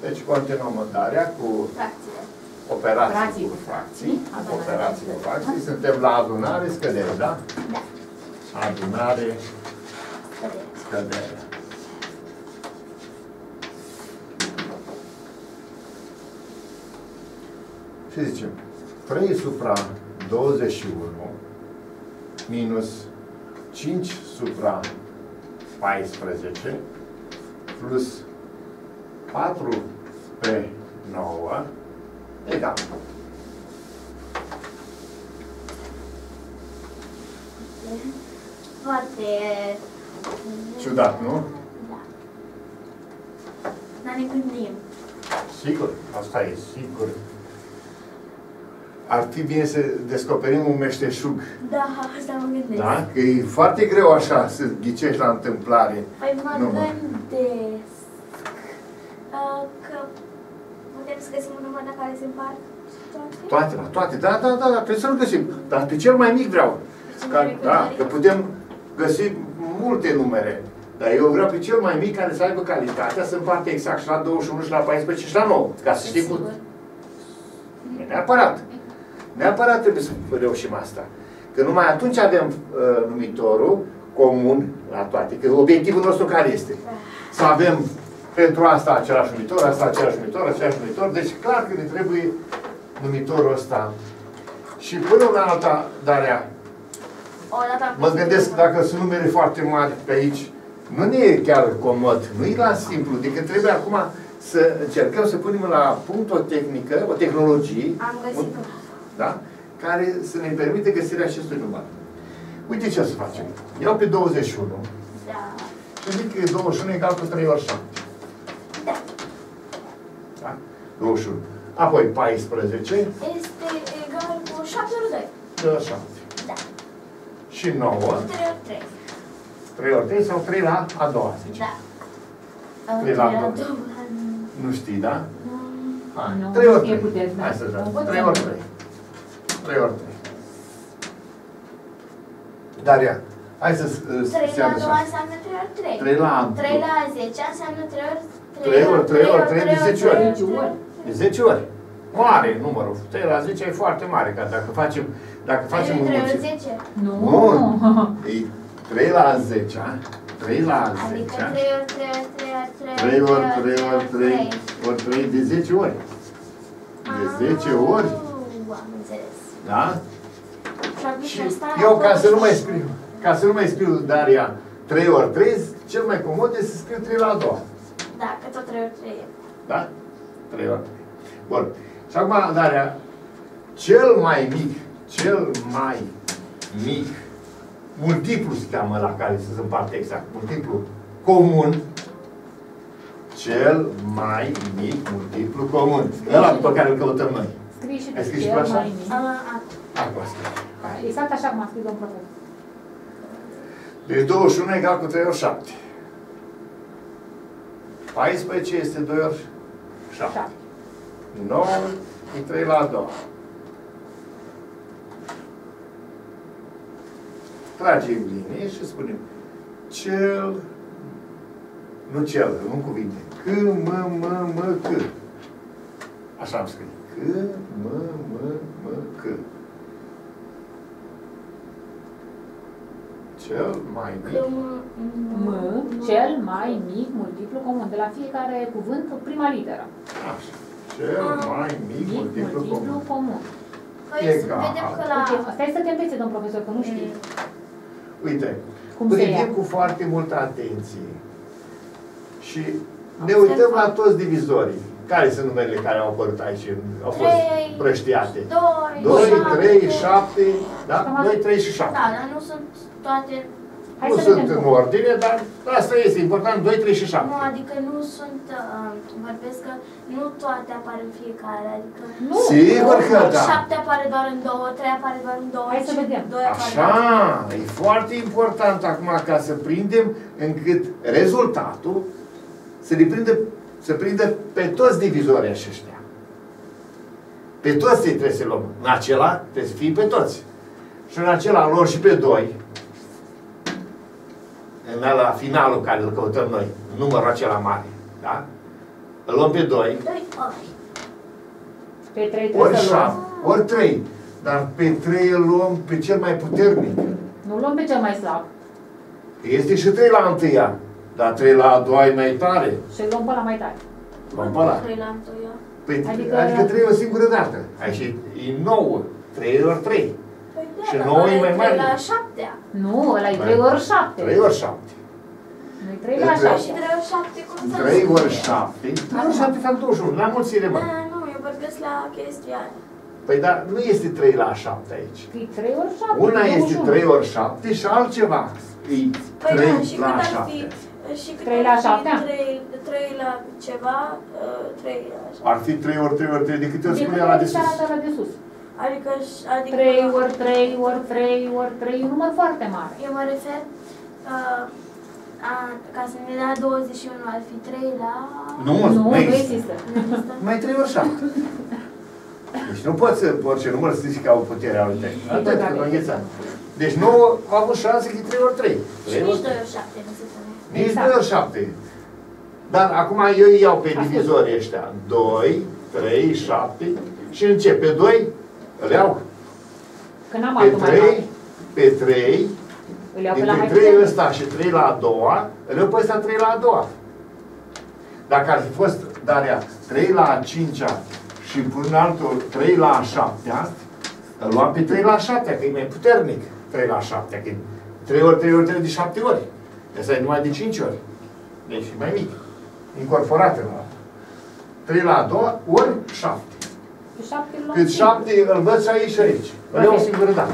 Deci continuăm darea cu Fracțiile. operații Fracții. cu fracții. Adunare. Operații cu fracții. Suntem la adunare, scădere, da? Da. Adunare, Scădere. scădere. Și zicem, 3 supra 21 minus 5 supra 14 plus 4 pe 9 egal. Foarte... Ciudat, nu? Da. Dar ne gândim. Sigur, asta e sigur. Ar fi bine să descoperim un meșteșug, Da, asta mă gândesc. da? Că e foarte greu așa să ghicești la întâmplare. Păi mă Nu, mă. gândesc uh, că putem să găsim un număr la care se împart toate? Toate, la toate, da, da, da, da, trebuie să-l găsim. Dar pe cel mai mic vreau. Cel Ca, mai mic da, număr? că putem găsi multe numere. Dar eu vreau pe cel mai mic care să aibă calitatea să împarte exact și la 21 și la 14 și la 9. Ca să știi cum... Sigur. E Neapărat. Neapărat trebuie să reușim asta. Că numai atunci avem uh, numitorul comun la toate. Că obiectivul nostru care este? Să avem pentru asta același numitor, asta același numitor, același numitor. Deci clar că ne trebuie numitorul ăsta. Și până una alta, Daria, O dată am mă găsit gândesc un dacă sunt numere foarte mari pe aici, nu ne e chiar comod, nu e la simplu, adică trebuie acum să încercăm să punem la punct o tehnică, o tehnologie, Am găsit un- un da? care să ne permite găsirea acestui număr. Uite ce o să facem. Iau pe 21 Da. și zic că 21 egal cu 3 ori 7. 91. Apoi 14. Este egal cu 7 ori 2. Da, 7. Da. Și 9. 3 ori 3. 3 ori 3 sau 3 la a doua, zice. Da. 3 la a doua. Nu știi, da? Hai. Nu, 3 ori 3. Puteți, da? Hai să dăm. 3 ori 3. 3 ori 3. Daria, hai să se adă 3 la 2 înseamnă 3 ori 3. 3 la 3 la 10 înseamnă 3 ori 3. 3 ori 3 ori 3 de 10 ori. 10 ori. De 10 ori. Mare numărul. 3 la 10 e foarte mare, ca dacă facem, dacă facem 3 ori înmulțire. 10. Nu. Nu. E 3 la 10, 3 la 10. Adică 3 ori 3 ori 3 ori 3 3 ori 3 ori 3 ori 3 de 10 ori. De 10 ori, Am înțeles. da? Și atunci Și asta eu, a ca fost să nu mai scriu, ca să nu mai scriu, Daria, 3 ori 3, cel mai comod este să scriu 3 la a doua. Da, că tot 3 ori 3 e. Da? 3 ori 3. Bun. Și acum, Daria, cel mai mic, cel mai mic, multiplu se cheamă la care să se împarte exact, multiplu comun, cel mai mic multiplu comun. Ăla pe care îl căutăm noi. Scrii și Ai tu scris și cel tu așa? mai mic. A, a, Acum asta. Exact așa cum a scris domnul profesor. Deci 21 egal cu 3 ori 7. 14 este 2 ori 7. 7. 9 e 3 la 2. Tragem linie și spunem cel, nu cel, nu cuvinte, C, M, M, M, C. Așa am scris. C, M, M, M, C. Cel mai mic. M, cel mai mic multiplu comun. De la fiecare cuvânt, prima literă. Așa. Cel mai mic Mic multiplu multiplu comun. comun. Păi să Egal. vedem că la... Uite, stai să te învețe, domn profesor, că nu știi. Uite, Cum se privim ia. cu foarte multă atenție și ne uităm la toți divizorii. Care sunt numerele care au apărut aici, au fost Trei, prăștiate? 2, 2, 3, 7, da? Cam 2, 3 și 7. Da, dar nu sunt toate... Hai Nu să sunt vedem în cum. ordine, dar asta este important, 2, 3 și 7. Nu, adică nu sunt... Uh, vorbesc că nu toate apar în fiecare, adică... Nu. Sigur că da. 7 apare doar în 2, 3 apare doar în 2 Hai să vedem. 2 apare Așa, e foarte important acum ca să prindem încât rezultatul să ne prindă, să prindă pe toți divizorii aceștia. Pe toți ei trebuie să luăm. În acela trebuie să fie pe toți. Și în acela lor și pe doi. În la finalul care îl căutăm noi, numărul acela mare. Da? Îl luăm pe 2, 2 ori. Pe 3 ori trebuie să 7, luăm. ori 3. Dar pe 3 îl luăm pe cel mai puternic. Nu luăm pe cel mai slab. Este și 3 la întâia, dar 3 la a doua e mai tare. Și îl luăm pe la mai tare. Luăm pe ăla. 3 la întâia. Păi, adică, Adică- adică 3 o singură dată. Aici e 9, 3 ori 3. Păi da, Și dar nouă e ăla mai mare. 3 la 7 Nu, ăla e 3 ori 7. 3 ori 7. Nu 3 la Da, Și 7. 3 ori 7 cum să 3 ori 7. 3 ori 7 fac 21. La mulțire, mă. Da, nu, eu vorbesc la chestia aia. Păi dar nu este 3 la 7 aici. E 3 ori 7. Una este 3 ori 7 și altceva e Păi 3 da, și la cât ar 7. fi? Și cât Trei ar la fi șapte? trei- trei la ceva, uh, 3 la șapte. Ar fi 3 ori 3 ori 3 de câte ori De spunea câte la ori de se sus. arată la de sus? Adică, adică 3 ori 3 ori 3 ori 3 e un număr foarte mare. Eu mă refer, uh, a, ca să ne dea 21 ar fi 3 la... Nu, Nu, nu nu există. există. Nu există? Mai 3 ori 7. Deci nu poți să orice număr să zici că au puterea lui tăi. Atât, tot că avem. înghețat. Deci nu a avut șanse că e 3 ori 3. Și nici 2 ori 7 nu se pune. Nici Exact. 2 ori 7. Dar acum eu îi iau pe divizorii ăștia. 2, 3, 7 și încep. Pe 2 îl iau. Că n-am Pe altul mai 3, mare. pe 3, Îl iau pe la dintre mai 3 puternic. ăsta și 3 la a doua, îl iau pe ăsta 3 la a doua. Dacă ar fi fost, Daria, 3 la a cincea și până altul 3 la a șaptea, îl luam pe 3 la a șaptea, că e mai puternic 3 la a șaptea, că e 3 ori 3 ori 3 de 7 ori. Asta e numai de 5 ori. Deci e mai mic. Incorporate la 3 la a doua ori 7. Pe 7 îl luăm Cât singur. 7 îl învăț și aici și aici. Îl iau o singură dată.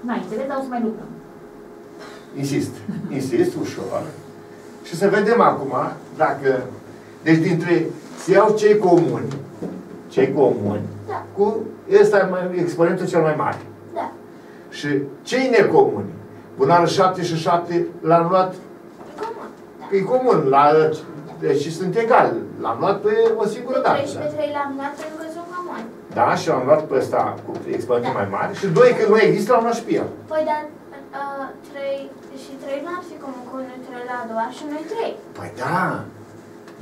N-ai înțeles, dar o să mai lucrăm. Insist, insist ușor. Și să vedem acum dacă, deci dintre, să iau cei comuni, cei comuni, Da. cu ăsta e mai- exponentul cel mai mare. Da. Și cei necomuni, bunarul 7 și 7 l-am luat, Comun. Da. e comun, la, deci sunt egali, l-am luat pe o singură Pe dată. 3 și pe 3 l-am luat pentru că sunt comuni. Da, și am luat pe ăsta cu exponentul mai mare și doi, când nu există, l-am luat și pe el. Păi, dar uh, 3 și 3 nu ar fi comun cu 1, 3 la a doua și noi 3. Păi da,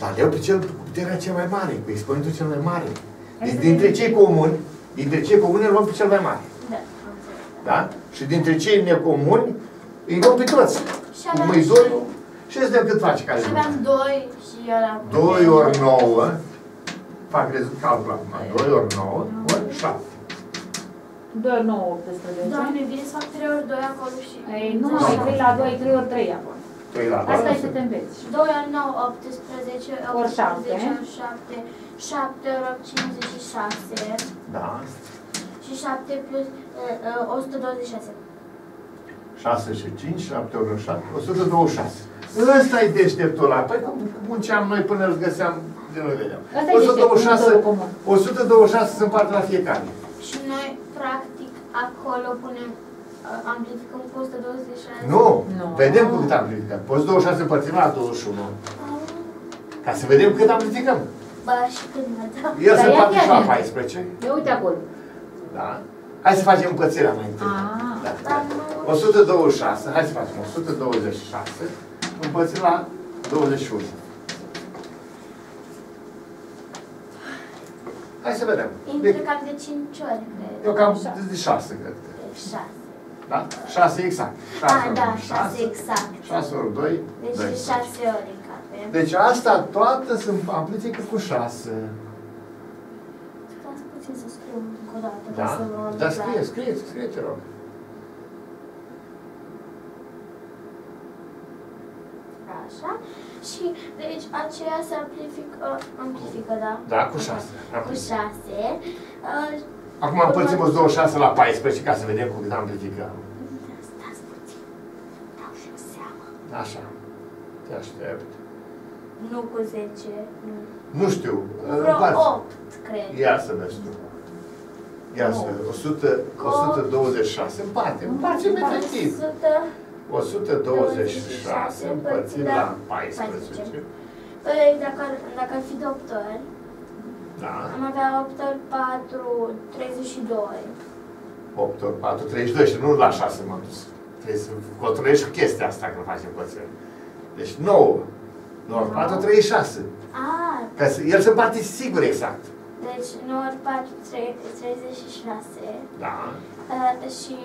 dar eu pe cel cu puterea cea mai mare, cu exponentul cel mai mare. Deci Hai să dintre vedem. cei comuni, dintre cei comuni îl luăm pe cel mai mare. Da, am înțeles. Da? Și dintre cei necomuni îi luăm pe toți. Și Cum aveam îi și- doi și îți dăm cât face care Și aveam 2 și ăla cu 2 trei. ori 9, fac rezultat calcul acum, 2 ori 9 ori 7. 2 ori 9, 18. Doamne, bine să fac 3 ori 2 acolo și... Ei, nu, mai 3 la 2, 3 ori 3 acolo. 3 la Asta 2. e să te înveți. 2 ori 9, 18, 18 Ori șapte. ori 7, 7 ori 8, 56 Da. și 7 plus uh, uh, 126. 6 și 5, 7 ori 7, 126. Ăsta e deșteptul ăla. Păi cum munceam noi până îl găseam de nu vedeam. Ăsta e deșteptul, numărul comun. 126 se împarte la fiecare. Și noi, practic, acolo punem, uh, amplificăm cu 126. Nu. Nu. Vedem cu cât amplificăm. Poți 26 împărțim la 21. Ca să vedem cât amplificăm. Bă, și când mă dau. El Dar se ia împarte și la chiar. 14. Ia uite acolo. Da? Hai să facem împărțirea mai întâi. Ah. Da. Dar nu... 126, hai să facem 126 împărțit la 21. Hai să vedem. Intră cam de 5 ori, cred. Eu cam de 6, cred. De 6. Da? 6 exact. 6 Ah, da, 6 exact. 6 ori 2, Deci 2. de 6 ori în cap. Deci asta toată se amplifică cu 6. Stați puțin să scriu încă o dată. ca Da? să vă Da, clar. scrie, scrie, scrie, te rog. Așa. Și deci aceea se amplifică, amplifică, da? Da, cu 6. Cu 6. Uh, Acum împărțim 26 la 14 ca să vedem cu cât amplificăm. stați puțin. Dau și eu seama. Așa. Te aștept. Nu cu 10, nu. Nu știu. Vreo împarți. 8, cred. Ia să vezi tu. Ia să Nu. 100, 126 împarte. Împărțim efectiv. 100. 126 împărțit la 14. Păi, dacă ar, dacă ar fi de 8 ori, Da. am avea 8 ori 4, 32. 8 ori 4, 32 și nu la 6 m-am dus. Trebuie să controlești chestia asta când facem pățel. Deci 9. 94, 36. Ah, Ca să, el se împarte sigur exact. deci 9 4, 3, 36 Da. uh, și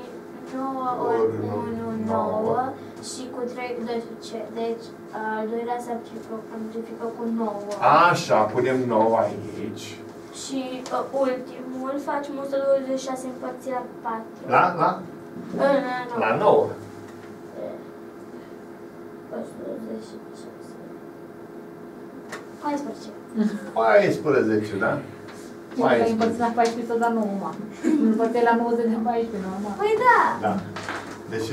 9 ori Ori 1, nouă. 9 și cu 3, 12. Deci al doilea se amplifică, amplifică cu 9. Așa, punem 9 aici. Și uh, ultimul facem 126 împărțit la 4. La, la, Uh, nu, nu. la 9. 126. 14. 14, da? Ai împărțit la 14 sau la 9, mă. Împărțit la 90 de 14, normal. Păi da. Da. Deci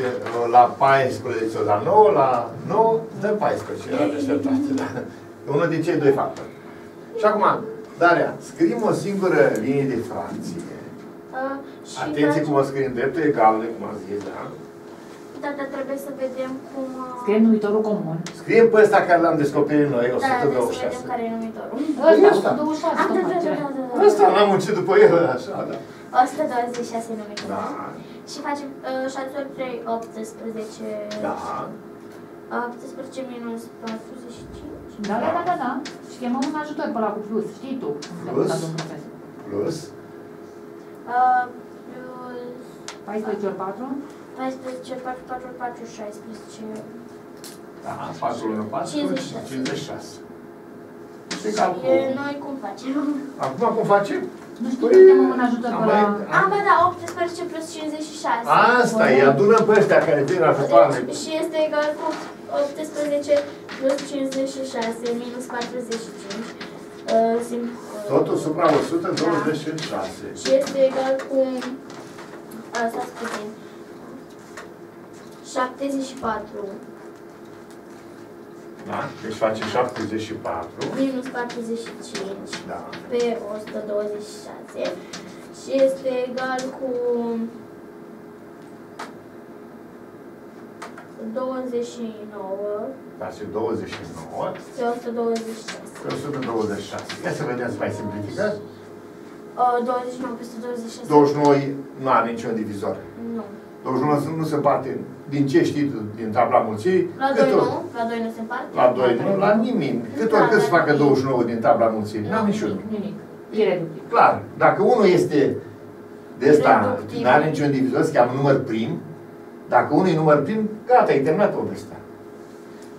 la 14, la 9, la 9, dă 14. Era deșteptate, da. Unul din cei doi factori. Și acum, Daria, scriem o singură linie de fracție. Uh, și Atenție facem- cum o scriem dreptul egalului, cum am zis, da? Da, dar trebuie să vedem cum... uh, Scriem numitorul comun. Scriem pe ăsta care l-am descoperit noi, Da, trebuie să 126. vedem care e numitorul. Ăsta, Ăsta. 126, Ah, da, da, tocmai da, ce. da, da, da. Ăsta l-am muncit după el, așa, da. 126 numitorul. Da, Și facem uh, 6 ori 3, 18. da. 18 minus 45. Da, da, da, da, da. Și chemăm un ajutor pe ăla cu plus, știi tu. cum se Plus? numește domnul profesor. Plus, Uh, plus 14 ori 4, 14, 4, 4, 4, 16. da, 4 lângă 4, 56. 56. Ce Și calcul? noi cum facem? Acum cum facem? nu știu, Păi, chemăm un ajutor am pe la... mai- Am, bă, da, 18 plus 56. Asta e, adunăm pe ăștia care vin la șopană. Deci, și este egal cu 18 plus 56 minus 45. Uh, sim, uh, Totul supra 126. Și este egal cu... Asta puțin. 74 Da? Deci face 74. minus 45 Da. pe 126 și este egal cu 29 Face 29 pe 126. pe 126. Ia să vedem să mai simplificăm. Uh, 29 peste 26. 29 nu are niciun divizor. Nu. 29 nu se împarte din ce știți tu, din tabla mulțirii. La cât 2 ori- nu? La 2 nu se împarte? La 2 nu, la nimic. Cât ori Da, cât să la facă nimic. 29 din tabla mulțirii? N-am Nu, niciunul. Nimic. Ireductiv. Clar, dacă unul este de ăsta, Reductiv. nu are niciun divizor, se cheamă număr prim, dacă unul e număr prim, gata, e terminat povestea.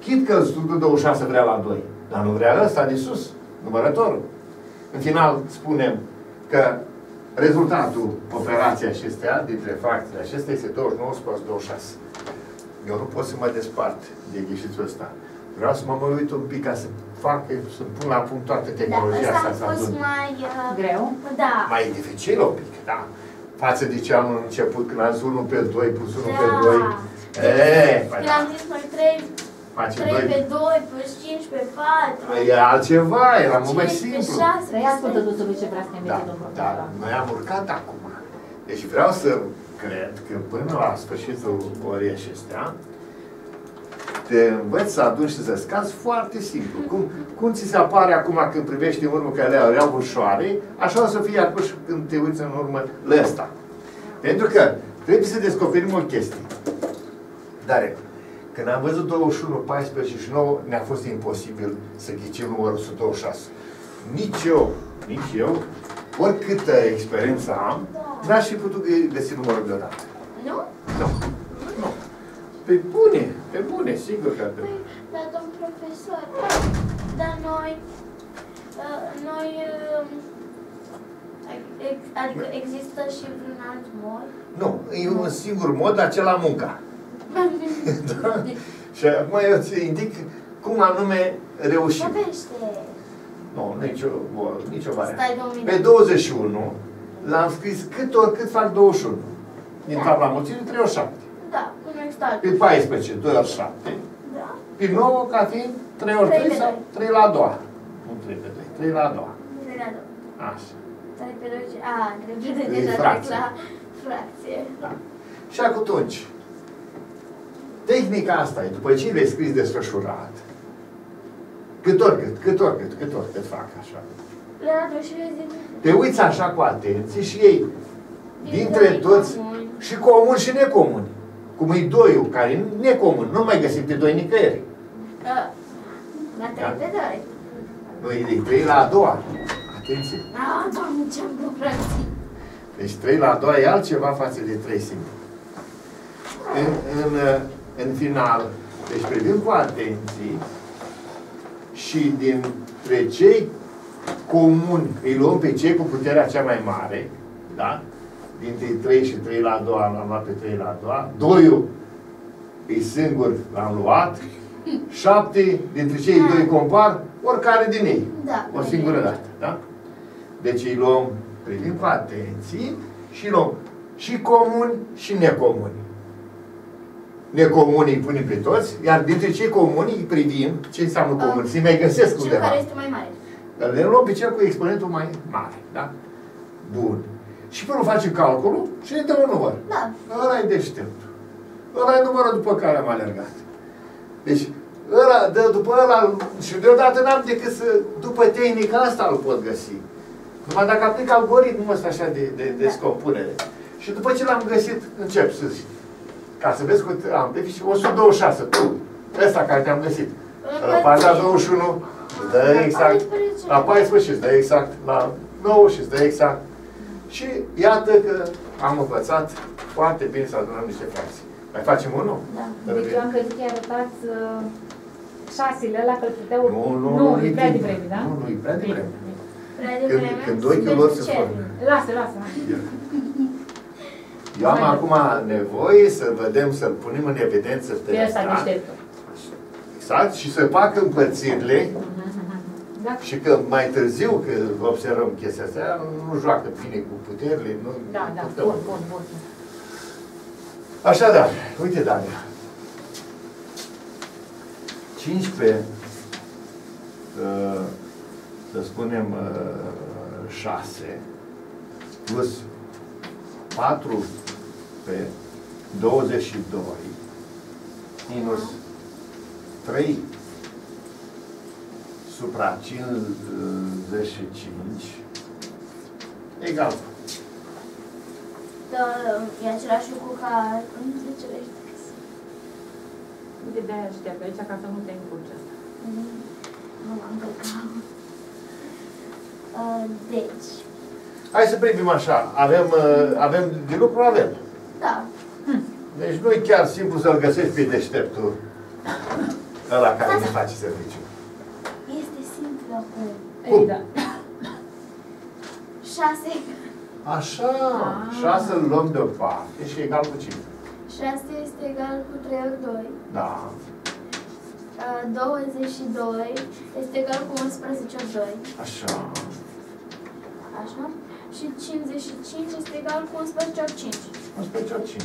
Chit că 126 vrea la 2, dar nu vrea ăsta de sus, numărătorul. În final spunem că rezultatul operației acestea, dintre fracțiile acestea, este 29 spus 26. Eu nu pot să mă despart de ghișițul ăsta. Vreau să mă mă uit un pic ca să fac, să pun la punct toată Da, tehnologia ăsta asta. a să fost adun. mai... Uh, Greu. da. Mai dificil un pic, da. Față de ce am început când am zis 1 pe 2 plus 1 pe Da. 2. Eee, păi Când da, am zis noi 3, face 3 pe 2. 2 plus 5 pe 4. E altceva, era mult mai 5 pe simplu. 6. Să ia ascultă totul ce vrea să ne Da, învețe domnul da, profesor. noi am urcat acum. Deci vreau să cred că până la sfârșitul orei acestea, te învăț să aduni și să scazi foarte simplu. Cum, cum ți se apare acum când privești în urmă că le erau ușoare, așa o să fie acum și când te uiți în urmă la ăsta. Pentru că trebuie să descoperim o chestie. Dar când am văzut 21, 14 și 9, ne-a fost imposibil să ghicim numărul 126. Nici eu, nici eu, oricâtă experiență am, n-aș fi putut găsi numărul deodată. Nu? Nu. Nu. Pe bune, pe bune, sigur că Păi, dar domn profesor, dar noi, uh, noi, uh, ex- adică există și vreun alt mod? Nu, e un singur mod, acela munca. Da? Și acum eu îți indic cum anume reușim. Vorbește. Nu, nicio, nicio variantă. Stai două minute. Pe 21 l-am scris cât ori cât fac 21. Din Da. tabla mulțimii 3 ori 7. Da, cum există alt. Pe 14, 2 ori 7. Da. Pe 9 ca fiind 3 ori Trei 3 pe sau doi. 3 la a doua. Nu 3 pe 2, 3 la a doua. Trei la două. Așa. Trei pe doi, ce- a, trei pe doi, E deja trec fracție. la fracție. Da. Și atunci, tehnica asta e, după ce le-ai scris desfășurat, cât ori cât, cât ori cât, cât ori cât fac așa. Le adu și le zic. Te uiți așa cu atenție și ei, dintre doi toți, comuni. și comuni și necomuni. Cum e doiul, care e necomun, nu mai găsim pe doi nicăieri. Da. Da, La 3 pe 2. Nu, e 3 la a doua. Atenție. Ah, doamne, ce-am frății. Deci 3 la a doua e altceva față de 3 simplu. În, în, în final, deci privim cu atenție și dintre cei comuni îi luăm pe cei cu puterea cea mai mare, da? Dintre 3 și 3 la a doua, l-am luat pe 3 la a doua. Doiul e singur, l-am luat. Șapte dintre cei doi compar, oricare din ei. Da. O singură dată, da? Deci îi luăm, privim cu atenție și îi luăm și comuni și necomuni. Necomunii îi punem pe toți, iar dintre cei comuni îi privim ce înseamnă Ah. comun. Să-i mai găsesc Cel undeva. care este mai mare. Dar le luăm pe cel cu exponentul mai mare, da? Bun. Și până facem calculul și ne dăm un număr. Da. Ăla e deștept. Ăla e numărul după care am alergat. Deci, ăla, de, după ăla, și deodată n-am decât să, după tehnica asta îl pot găsi. Numai dacă aplic algoritmul ăsta așa de, de, de Da. scompunere. Și după ce l-am găsit, încep să zic. Ca să vezi cât amplific și 126, tu, ăsta care te-am găsit. La partea 21, îți dă exact, la 14 îți dă exact, la 9 și îți dă exact. Și iată că am învățat foarte bine să adunăm niște fracții. Mai facem unul? Da. Deci eu am crezut că i-arătați uh, șasele ăla că îl puteau... Nu, nu, nu, nu, e e prea timp. devreme, da? Nu, nu, e prea devreme. Prea Când- devreme. când suntem ochiul lor se cer. formă. Lasă, lasă. Eu am acum nevoie să vedem, să-l punem în evidență pe Pe ăsta ăsta. deșteptul. Exact, și să fac împărțirile Da? și că mai târziu, că observăm chestia asta, nu joacă bine cu puterile. Nu, Da, da, nu bun, bun, bun. Așadar, uite, Daria. 15, uh, să spunem, uh, 6, plus 4 pe 22, minus 3 supra 55, egal. Da, e același lucru ca între cele Uite, de-aia știa pe aici ca să nu te încurci asta. Nu am căcat. Uh, Deci, Hai să privim așa, avem, uh, avem de lucru, avem. Da. Deci nu e chiar simplu să-l găsești pe deșteptul ăla care ne face serviciu. Este simplu acum. Cum? Ei, da. 6, Așa, Ah. șase îl luăm deoparte și egal cu 5. 6 este egal cu 3 ori 2. Da. Uh, 22 este egal cu 11 ori 2. Așa. Așa. Și 55 este egal cu 11 ori 5. 11 ori 5.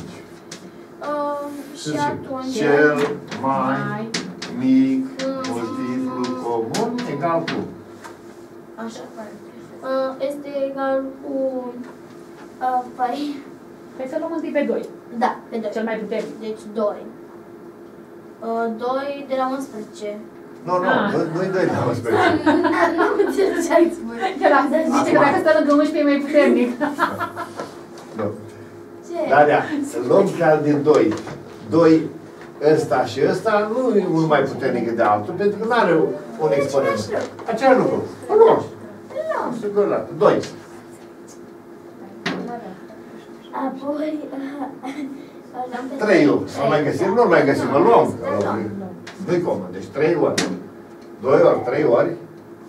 Uh, și Să zic, atunci... Cel mai Mai. mic multiplu comun egal cu. Așa. Uh, este egal cu... Uh, păi... Hai să luăm întâi pe 2. Da, pe 2. Cel mai puternic. Deci 2. Uh, 2 de la 11. Nu, nu, Ah. nu- nu-i 2 la 11. nu înțeleg ce ai spus. El a zice că dacă stă lângă 11 e mai puternic. Nu. Ce? Daria, luăm chiar din 2. 2 ăsta și ăsta nu e unul mai puternic de altul, pentru că nu are un exponent. același lucru. Același lucru. O luăm. Nu. Sigur, da. 2. Apoi... Uh, l-am pe 3 ul. Am mai găsit? Nu mai găsim, îl luăm. Da, da. Nu-i comun. Deci 3 ori. 2 ori, 3 ori.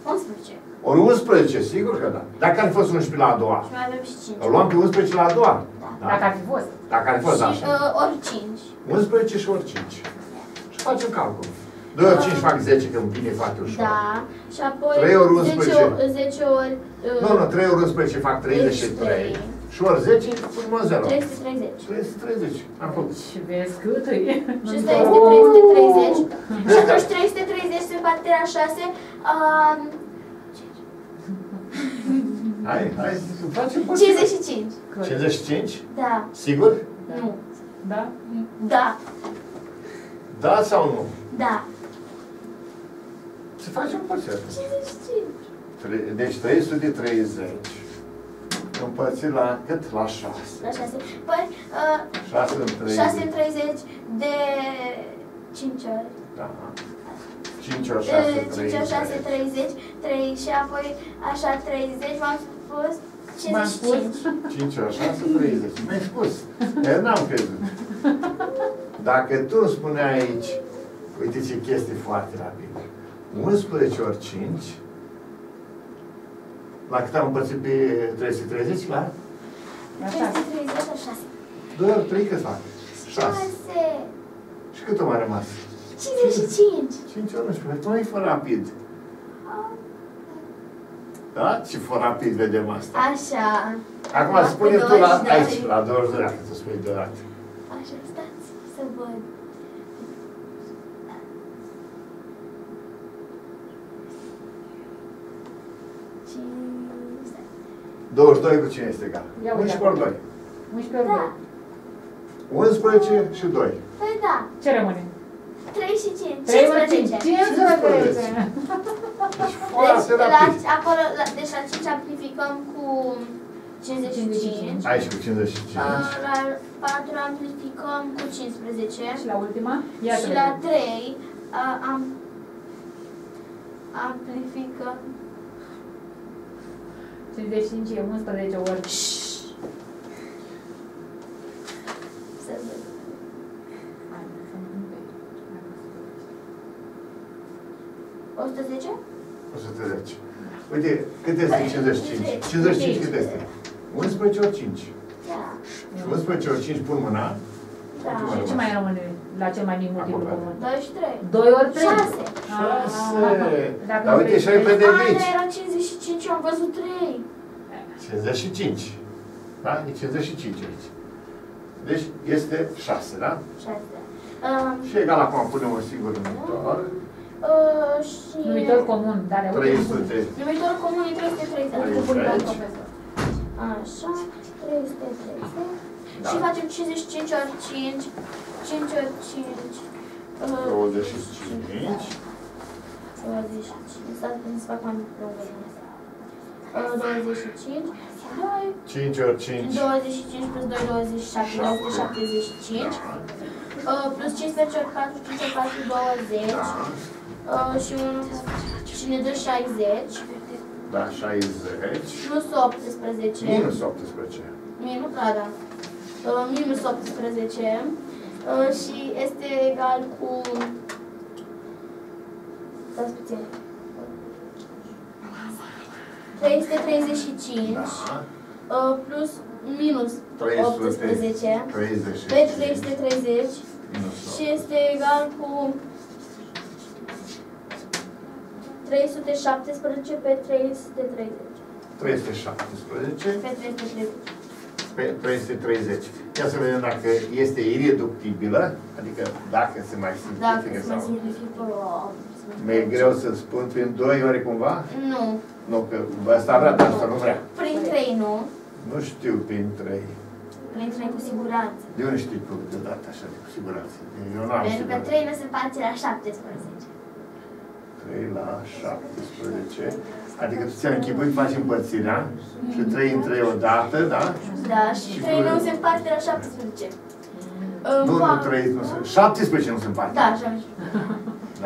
11. Ori 11, sigur că da. Dacă ar fi fost 11 la a doua. Și mai avem și 5. Îl luam pe 11 la a doua. Da. Dacă ar fi fost. Dacă ar fi fost și așa. uh, ori 5. 11 și ori 5. Și facem calcul. 2 ori 5 fac 10, că îmi vine foarte ușor. Da. Și apoi 3 ori 10 11. ori, 10 ori uh, Nu, nu, 3 ori 11 fac 33. Și ori 10, punem o 0. 330. 330. Am făcut. Și vezi cât e. Și ăsta este 330. Și atunci 330 se împarte la 6. Uh, Hai, hai, facem 55. 55? Da. Sigur? Nu. Da? Da. Da sau nu? Da. Să facem parțial. 55. Tre- Deci 330 împărțit la cât? La 6. La 6. Păi, uh, 6 în 30. 6 în 30 de 5 ori. Da. 5 ori 6, 5 ori 6, 30, 3 și apoi așa 30, v-am spus M-am 55. 5 ori 6, 30. Mi-ai spus. Eu n-am crezut. Dacă tu îmi spuneai aici, uite ce chestie foarte rapidă. 11 ori 5, la cât am împărțit pe 330, la Așa. 530 ori 6. 2 ori 3 cât fac? 6. 6. Și cât a mai rămas? 55. 5 ori 11. Tu ai fă rapid. Da? Ce fă rapid vedem asta. Așa. Acum Pe spune tu la, 22. aici, la 22, dacă tu spui deodată. Așa, stați să văd. Cinci, 22 cu cine este egal? Ia uite 11 ori 2. 11 ori Da. 2. 11 și 2. Păi da, Ce rămâne? 3 și 5, 3 ori 5. 15. 15. Deci foarte Deci, la, rapid. acolo, la, deci la 5 amplificăm cu 55. Aici cu 55. Uh, la 4 amplificăm cu 15. Și la ultima? Ia și să la vedem. 3 uh, am, amplificăm 55 e 11 ori. să văd. Hai, să mă uit pe aici. 110? 110. Uite, cât este 55? 55 cât este? 11 ori 5. Da. Și 11 ori 5 pun mâna. Da. Și ce mai rămâne la cel mai mic multiplu Acolo. comun? 2 și 3. 2 ori 3? 6. 6. Dacă Dar uite și ai pe de Ah, aici. dar era 55, eu am văzut 3. 55. Da? E 55 aici. Deci este 6, da? 6. Um, Și egal acum punem un singur numitor. Uh, și... Numitor comun, dar uite 300. Numitorul comun e 330. Uite cum dă profesor. Așa, 330. Da. Și facem 55 ori 5. 5 ori 5. Uh, 25. 25. Stați să fac mai lungă din asta. Uh, 25. 2. 5 ori 5. 25 plus 2, 27, 275. Uh, plus 15 ori 4, 5 ori 4, 20. Da. Uh, și 1, și ne dă 60. Da, 60. Plus 18. Minus 18. Minus, da, da. Uh, minus 18. Uh, și este egal cu... Stați puțin. 335 Da. uh, plus minus 18 330. pe 330 Minus și este egal cu 317 pe 330. 317 Pe 330. pe 330. Ia să vedem dacă este ireductibilă, adică dacă se mai Dacă simplifică se mai sau... simplifică, Mi-e greu să spun prin 2 ori cumva? Nu. Nu, că ăsta vrea, dar asta nu vrea. Prin 3, nu. Nu știu prin 3. Prin 3 cu siguranță. De unde știi tu deodată așa, de cu siguranță? Eu nu am Pentru că siguranță. 3 nu se face la 17. 3 la 17. Adică tu ți-ai închipuit, faci împărțirea și 3 în 3 odată, da? Da, și Și 3 cu- nu se împarte la 17. Nu, nu Pa- 3, nu se... 17 nu se împarte. Da, așa.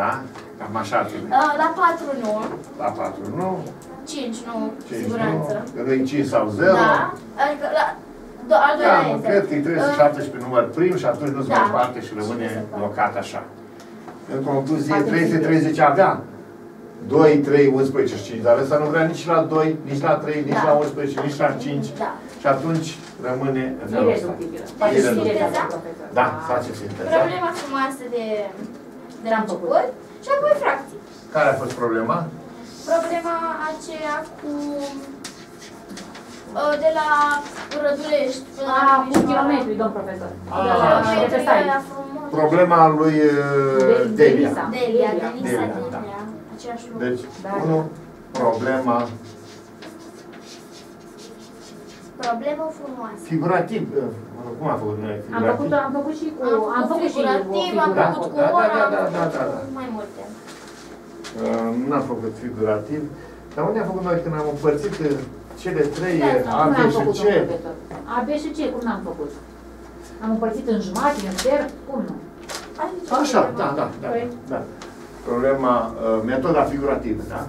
Da? Cam așa ar trebui. Uh, La 4 nu. La 4 nu, 5 nu, cu 5 siguranță. nu, că nu e 5 sau 0. Da, adică la do- al Da, doilea mă, este. cred că e 317 număr prim și atunci nu se Da. mai împarte și rămâne Și nu se împarte. blocat așa. În concluzie, Poate 330 avea 2, 3, 11 și 5, dar ăsta nu vrea nici la 2, nici la 3, nici Da. la 11, nici la 5 Da. și atunci rămâne în felul ăsta. Ireductibilă. Face Ireductibilă, sinteza? profesor. Da, face sinteza. Problema frumoasă de, de la Am început și apoi fracții. Care a fost problema? Problema aceea cu uh, de la Rădurești până la A, cu Timișoara. kilometri, domn profesor. A, Da, așa. și de Kilometri stai. alea frumos. Problema lui uh, De- Delia. Delisa. Delia, Delia. Denisa, Delia, da. Delia, aceeași lucru. Deci, Da. unu, problema Problemă frumoasă. figurativ. uh, Cum a făcut noi Am figurativ? făcut, am făcut și cu, Am am făcut făcut și figurativ, am Da, făcut cu da, da, ora, da, am da, făcut da, da. cu mai multe. Uh, N-am făcut figurativ. Dar unde am făcut noi când am împărțit uh, cele trei Da, uh, da, A, Cum B n-am și făcut, C? domnul profesor? A, B și C, cum n-am făcut? Am împărțit în jumătate, în sfert, cum nu? Hai, ce Așa, problemă? da, da, da. Păi. da. Problema, uh, metoda figurativă, da?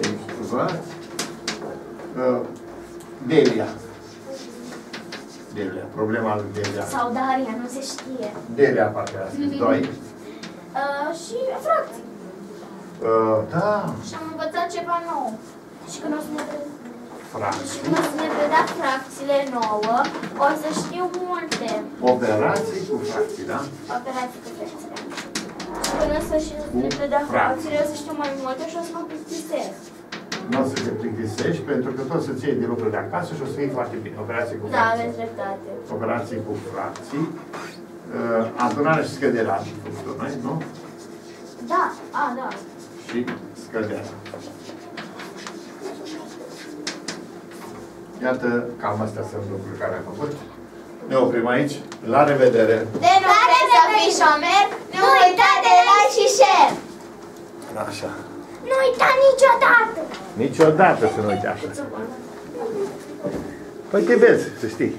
Deci, văd. Uh, Delia. Delia, problema lui Delia. Sau Daria, nu se știe. Delia, parcă era scris. Doi. Uh, și fracții. Uh, da, Și am învățat ceva nou. Și când fracții. când o să ne predea fracțiile nouă, o să știu multe Operații cu fracții, da? operații cu fracțiile. Și când o să și ne predea Fracții. fracțiile, o să știu mai multe și o să mă plictisesc. Nu o să te plictisești pentru că tot să-ți iei de lucru de acasă și o să fii foarte bine. Operații cu Da, fracții. aveți dreptate. Operații cu fracții. Uh, adunare și scăderea am făcut noi, nu? Da, a, da. Și scăderea. Iată, cam astea sunt lucruri care am făcut. Ne oprim aici. La revedere! De nu vrei să fii șomer, nu uita de like și share. Așa. Nu uita niciodată. Niciodată să nu uite așa. Păi te vezi, să știi.